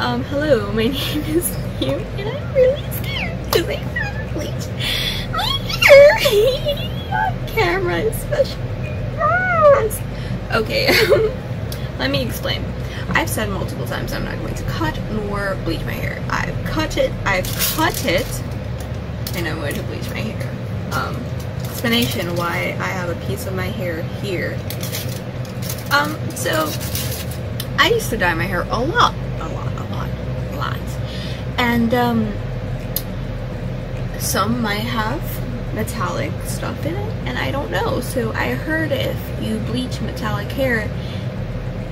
Um, hello, my name is Liam, and I'm really scared because I haven't bleached my hair camera, especially. Okay, um, let me explain. I've said multiple times I'm not going to cut nor bleach my hair. I've cut it, I've cut it, and I'm going to bleach my hair. Um, explanation why I have a piece of my hair here. Um, so, I used to dye my hair a lot, a lot. And, um, some might have metallic stuff in it, and I don't know. So I heard if you bleach metallic hair,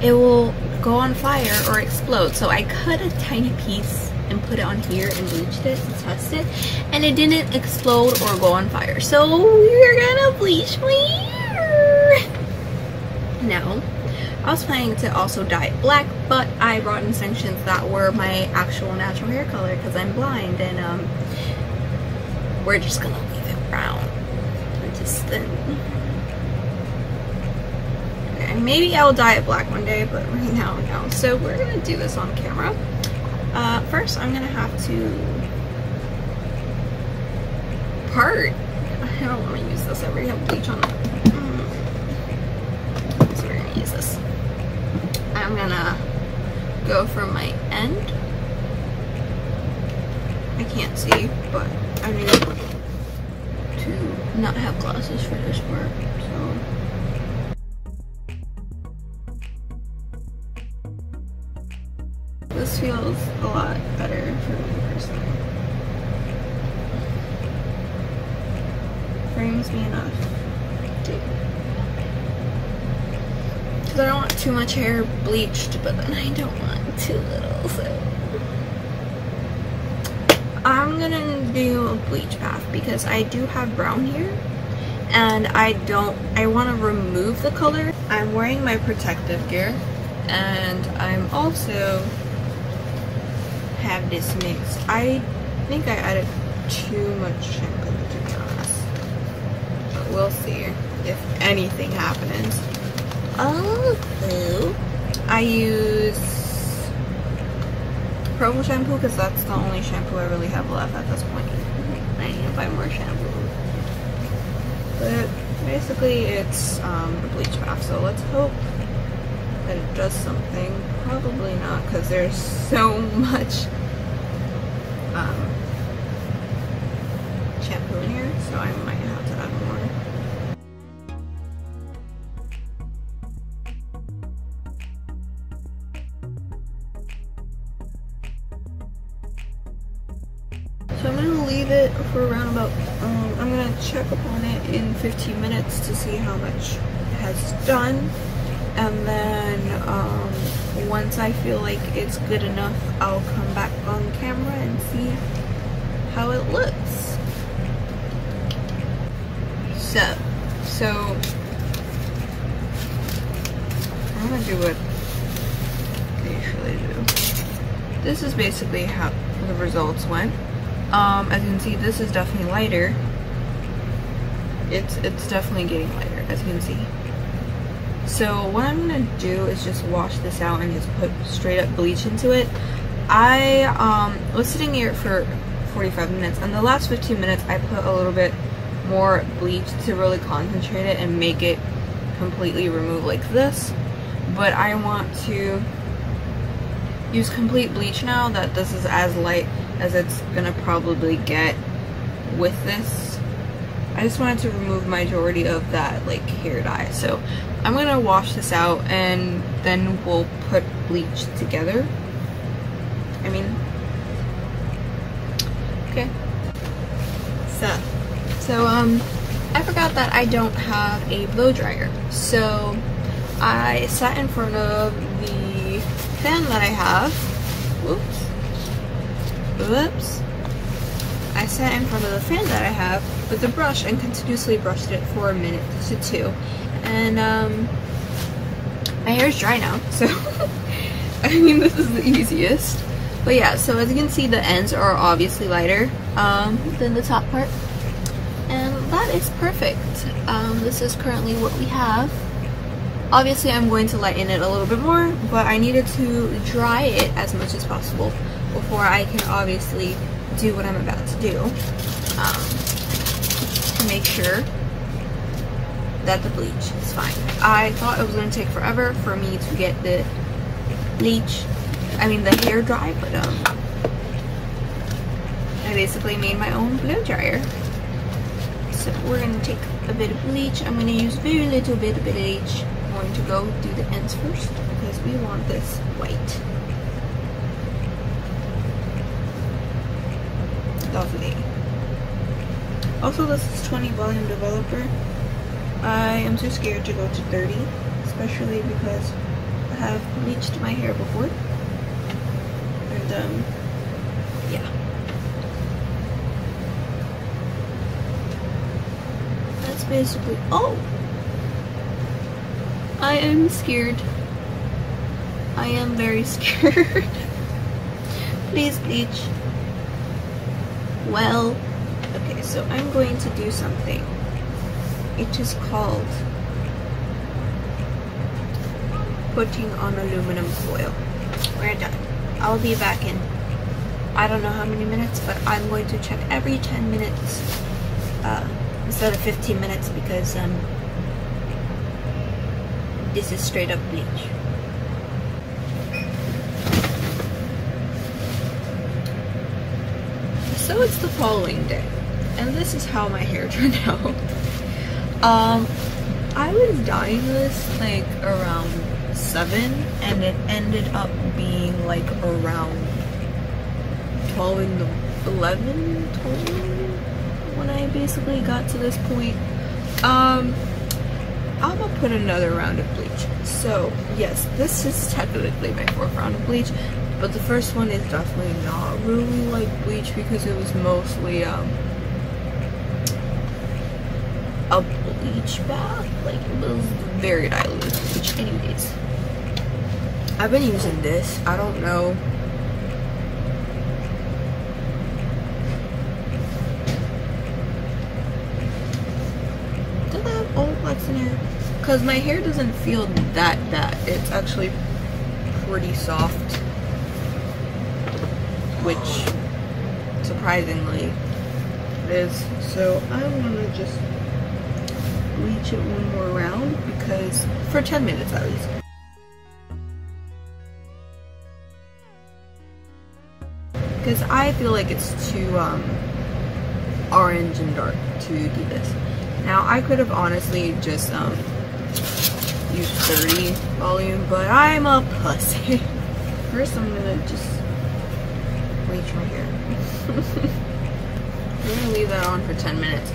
it will go on fire or explode. So I cut a tiny piece and put it on here and bleached it to test it, and it didn't explode or go on fire. So we're gonna bleach my hair. Now, I was planning to also dye it black, but I brought in extensions that were my actual natural hair color because I'm blind, and um, we're just gonna leave it brown. And just then. Okay, maybe I'll dye it black one day, but right now, no. So we're gonna do this on camera. Uh, first, I'm gonna have to part. I don't want to use this. I already have bleach on it. Mm. So we're gonna use this. I'm gonna go from my end. I can't see, but I need to not have glasses for this part. So. This feels a lot better for me personally. Frames me enough. Because I don't want too much hair bleached, but then I don't want too little, so. I'm gonna do a bleach bath because I do have brown hair and I don't, I want to remove the color. I'm wearing my protective gear and I'm also have this mix. I think I added too much shampoo to be honest. But we'll see if anything happens. Also, I use Provo shampoo because that's the only shampoo I really have left at this point. I need to buy more shampoo. But basically it's um, a bleach bath, so let's hope that it does something. Probably not because there's so much um, shampoo in here, so I might for around about, um, I'm gonna check upon it in 15 minutes to see how much it has done. And then um, once I feel like it's good enough, I'll come back on camera and see how it looks. So, so I'm gonna do what I usually do. This is basically how the results went. Um, as you can see, this is definitely lighter. It's it's definitely getting lighter, as you can see. So what I'm gonna do is just wash this out and just put straight up bleach into it. I um, was sitting here for 45 minutes, and the last 15 minutes I put a little bit more bleach to really concentrate it and make it completely remove like this. But I want to use complete bleach now that this is as light as it's gonna probably get with this. I just wanted to remove majority of that like hair dye. So I'm gonna wash this out and then we'll put bleach together. I mean, okay. So, so um, I forgot that I don't have a blow dryer. So I sat in front of the fan that I have. Whoops Whoops. I sat in front of the fan that I have with the brush and continuously brushed it for a minute to two. And um, my hair is dry now, so I mean this is the easiest. But yeah, so as you can see the ends are obviously lighter um, than the top part. And that is perfect. Um, this is currently what we have. Obviously I'm going to lighten it a little bit more, but I needed to dry it as much as possible before I can obviously do what I'm about to do. Um, to make sure that the bleach is fine. I thought it was going to take forever for me to get the bleach, I mean the hair dry, but um, I basically made my own blow dryer. So we're going to take a bit of bleach. I'm going to use very little bit of bleach. I'm going to go do the ends first because we want this white. Lovely. Also, this is 20 volume developer. I am too scared to go to 30, especially because I have bleached my hair before. And, um, yeah. That's basically, oh! I am scared. I am very scared. Please bleach. Well, okay, so I'm going to do something. It is called putting on aluminum foil. We're done. I'll be back in I don't know how many minutes, but I'm going to check every 10 minutes uh, instead of 15 minutes because um, this is straight up bleach. So it's the following day, and this is how my hair turned out. Um, I was dyeing this like around 7 and it ended up being like around 12 in the 11, 12 when I basically got to this point. Um, I'm gonna put another round of bleach. So yes, this is technically my fourth round of bleach, but the first one is definitely not really like bleach because it was mostly um a bleach bath. Like it was very diluted. Which anyways. I've been using this. I don't know. Does that have flex in? Because my hair doesn't feel that bad. It's actually pretty soft. Which surprisingly is. So I'm gonna just bleach it one more round because for 10 minutes at least. Because I feel like it's too um, orange and dark to do this. Now I could have honestly just um, used 30 volume, but I'm a pussy. First I'm gonna just bleach my hair. I'm gonna leave that on for 10 minutes.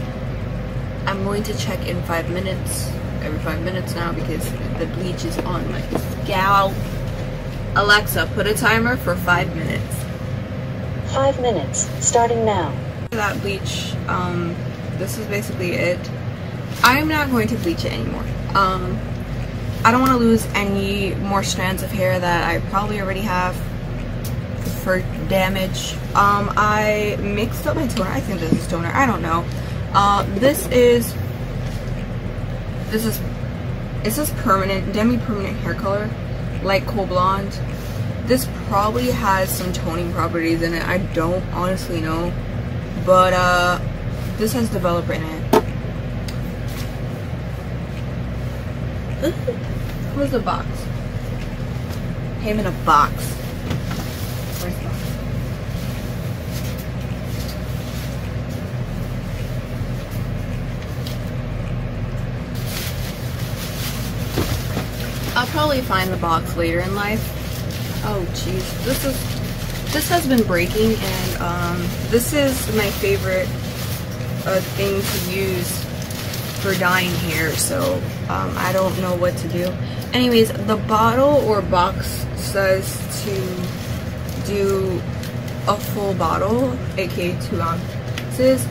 I'm going to check in five minutes, every five minutes now because the bleach is on my scalp. Alexa, put a timer for five minutes. Five minutes, starting now. That bleach, um, this is basically it. I'm not going to bleach it anymore. Um, I don't want to lose any more strands of hair that I probably already have for damage. Um, I mixed up my toner. I think this is toner. I don't know. Uh, this is this is is this permanent demi-permanent hair color light cool blonde this probably has some toning properties in it I don't honestly know but uh this has developer in it where's the box came in a box where's the box I'll probably find the box later in life. Oh jeez, this is this has been breaking and um, this is my favorite uh, thing to use for dyeing hair so um, I don't know what to do. Anyways, the bottle or box says to do a full bottle, aka two ounces,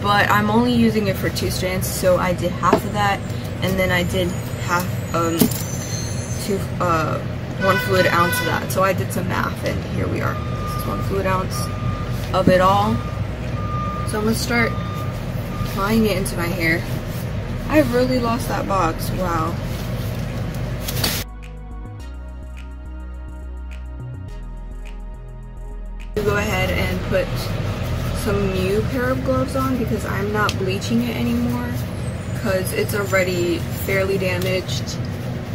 but I'm only using it for two strands so I did half of that and then I did half um, two, uh, one fluid ounce of that. So I did some math and here we are. This is one fluid ounce of it all. So I'm gonna start applying it into my hair. I've really lost that box, wow. Go ahead and put some new pair of gloves on because I'm not bleaching it anymore because it's already fairly damaged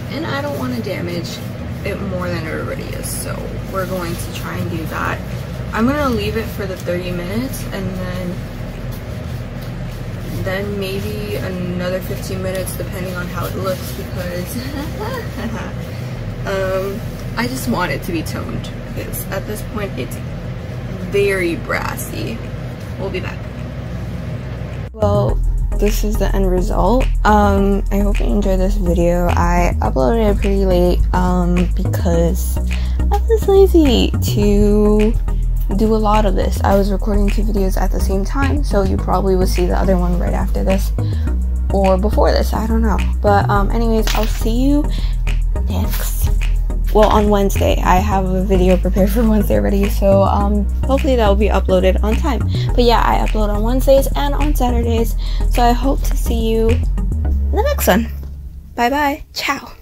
and I don't want to damage it more than it already is so we're going to try and do that I'm gonna leave it for the 30 minutes and then then maybe another 15 minutes depending on how it looks because um, I just want it to be toned because at this point it's very brassy. We'll be back. Well, this is the end result. Um, I hope you enjoyed this video. I uploaded it pretty late um, because I was lazy to do a lot of this. I was recording two videos at the same time, so you probably will see the other one right after this or before this. I don't know. But um, anyways, I'll see you next. Well, on Wednesday. I have a video prepared for Wednesday already, so um, hopefully that will be uploaded on time. But yeah, I upload on Wednesdays and on Saturdays, so I hope to see you in the next one. Bye bye. Ciao.